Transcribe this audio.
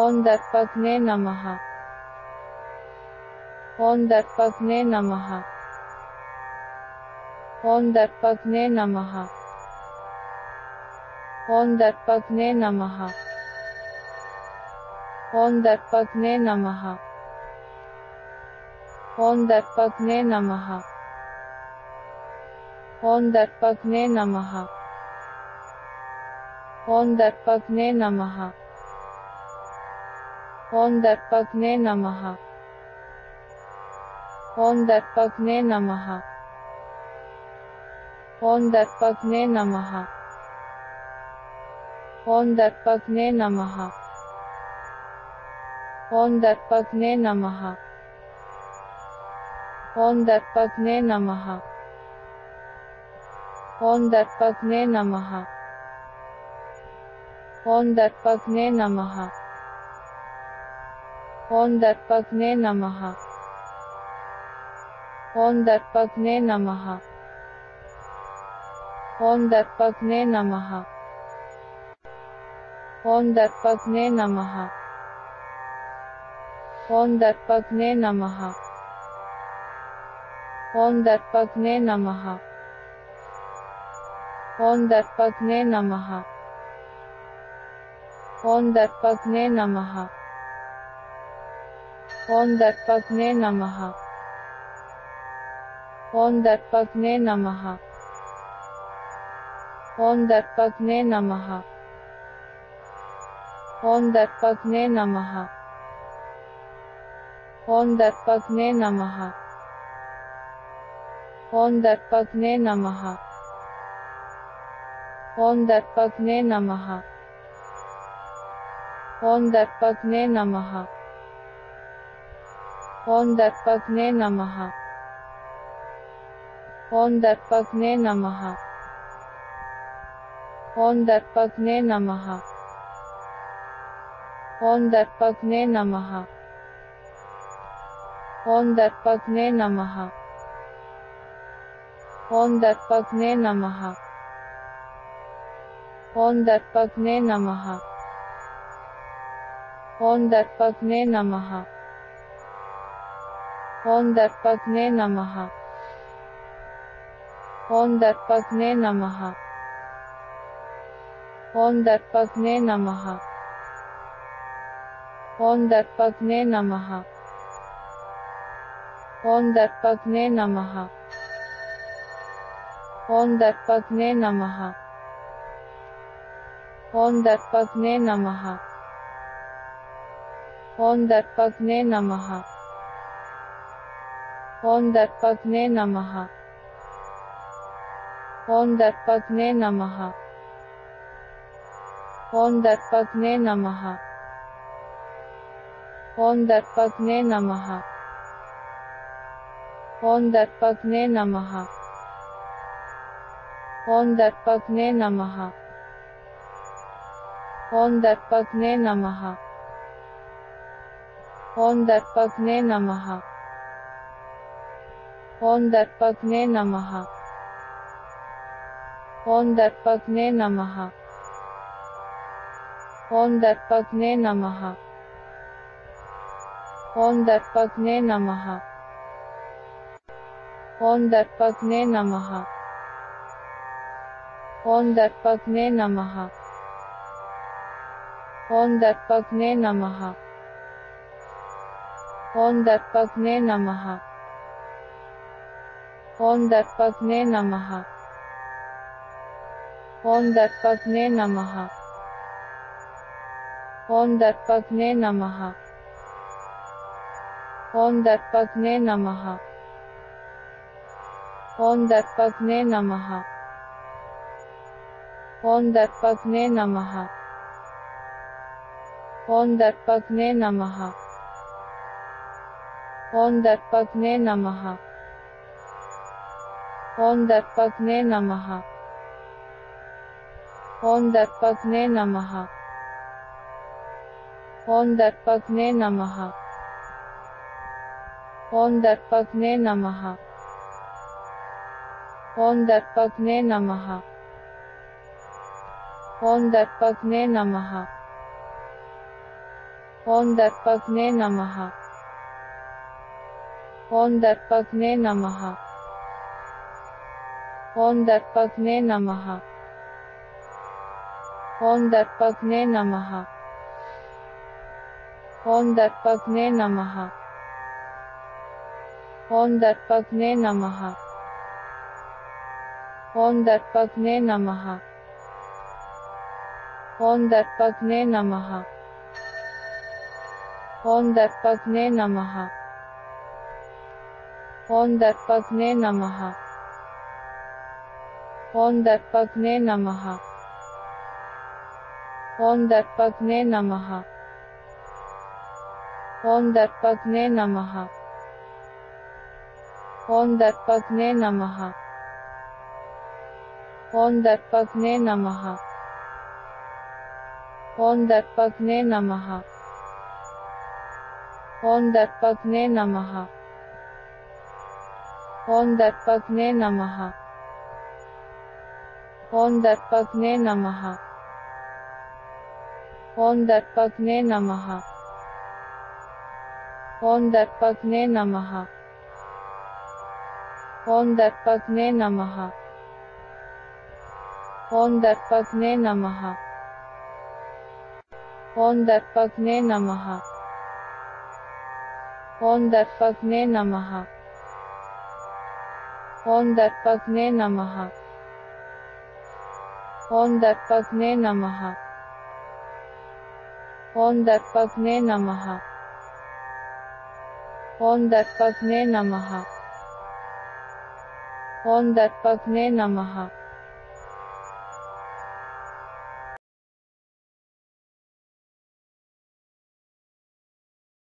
ॐ दर्पग्ने नमः ॐ दर्पग्ने नमः ॐ दर्पग्ने नमः ॐ दर्पग्ने नमः ॐ दर्पग्ने नमः ॐ दर्पग्ने नमः ॐ दर्पग्ने नमः ॐ दर्पग्ने नमः। ॐ दर्पग्ने नमः। ॐ दर्पग्ने नमः। ॐ दर्पग्ने नमः। ॐ दर्पग्ने नमः। ॐ दर्पग्ने नमः। ॐ दर्पग्ने नमः। ॐ दर्पग्ने नमः। ॐ दर्पग्ने नमः ॐ दर्पग्ने नमः ॐ दर्पग्ने नमः ॐ दर्पग्ने नमः ॐ दर्पग्ने नमः ॐ दर्पग्ने नमः ॐ दर्पग्ने नमः ॐ दर्पग्ने नमः ॐ दर्पग्ने नमः। ॐ दर्पग्ने नमः। ॐ दर्पग्ने नमः। ॐ दर्पग्ने नमः। ॐ दर्पग्ने नमः। ॐ दर्पग्ने नमः। ॐ दर्पग्ने नमः। ॐ दर्पग्ने नमः। ॐ दर्पग्ने नमः। ॐ दर्पग्ने नमः। ॐ दर्पग्ने नमः। ॐ दर्पग्ने नमः। ॐ दर्पग्ने नमः। ॐ दर्पग्ने नमः। ॐ दर्पग्ने नमः। ॐ दर्पग्ने नमः। ॐ दर्पग्ने नमः। ॐ दर्पग्ने नमः। ॐ दर्पग्ने नमः। ॐ दर्पग्ने नमः। ॐ दर्पग्ने नमः। ॐ दर्पग्ने नमः। ॐ दर्पग्ने नमः। ॐ दर्पग्ने नमः। ॐ दर्पग्ने नमः। ॐ दर्पग्ने नमः। ॐ दर्पग्ने नमः। ॐ दर्पग्ने नमः। ॐ दर्पग्ने नमः। ॐ दर्पग्ने नमः। ॐ दर्पग्ने नमः। ॐ दर्पग्ने नमः। ॐ दर्पग्ने नमः ॐ दर्पग्ने नमः ॐ दर्पग्ने नमः ॐ दर्पग्ने नमः ॐ दर्पग्ने नमः ॐ दर्पग्ने नमः ॐ दर्पग्ने नमः ॐ दर्पग्ने नमः ॐ दर्पग्ने नमः ॐ दर्पग्ने नमः ॐ दर्पग्ने नमः ॐ दर्पग्ने नमः ॐ दर्पग्ने नमः ॐ दर्पग्ने नमः ॐ दर्पग्ने नमः ॐ दर्पग्ने नमः ॐ दर्पग्ने नमः। ॐ दर्पग्ने नमः। ॐ दर्पग्ने नमः। ॐ दर्पग्ने नमः। ॐ दर्पग्ने नमः। ॐ दर्पग्ने नमः। ॐ दर्पघ्ने नमः। ॐ दर्पघ्ने नमः। ॐ दर्पघ्ने नमः। ॐ दर्पघ्ने नमः। ॐ दर्पघ्ने नमः। ॐ दर्पघ्ने नमः। ॐ दर्पघ्ने नमः। ॐ दर्पघ्ने नमः। ॐ दर्पघ्ने नमः। ॐ दर्पघ्ने नमः। ॐ दर्पघ्ने नमः ॐ दर्पघ्ने नमः ॐ दर्पघ्ने नमः ॐ दर्पघ्ने नमः ॐ दर्पघ्ने नमः ॐ दर्पघ्ने नमः ॐ दर्पघ्ने नमः ॐ दर्पघ्ने नमः ॐ दर्पघ्ने नमः ॐ दर्पघ्ने नमः ॐ दर्पघ्ने नमः ॐ दर्पघ्ने नमः ॐ दर्पघ्ने नमः ॐ दर्पघ्ने नमः ॐ दर्पघ्ने नमः ॐ दर्पघ्ने नमः ॐ दर्पघ्ने नमः। ॐ दर्पघ्ने नमः। ॐ दर्पघ्ने नमः। ॐ दर्पघ्ने नमः। ॐ दर्पघ्ने नमः।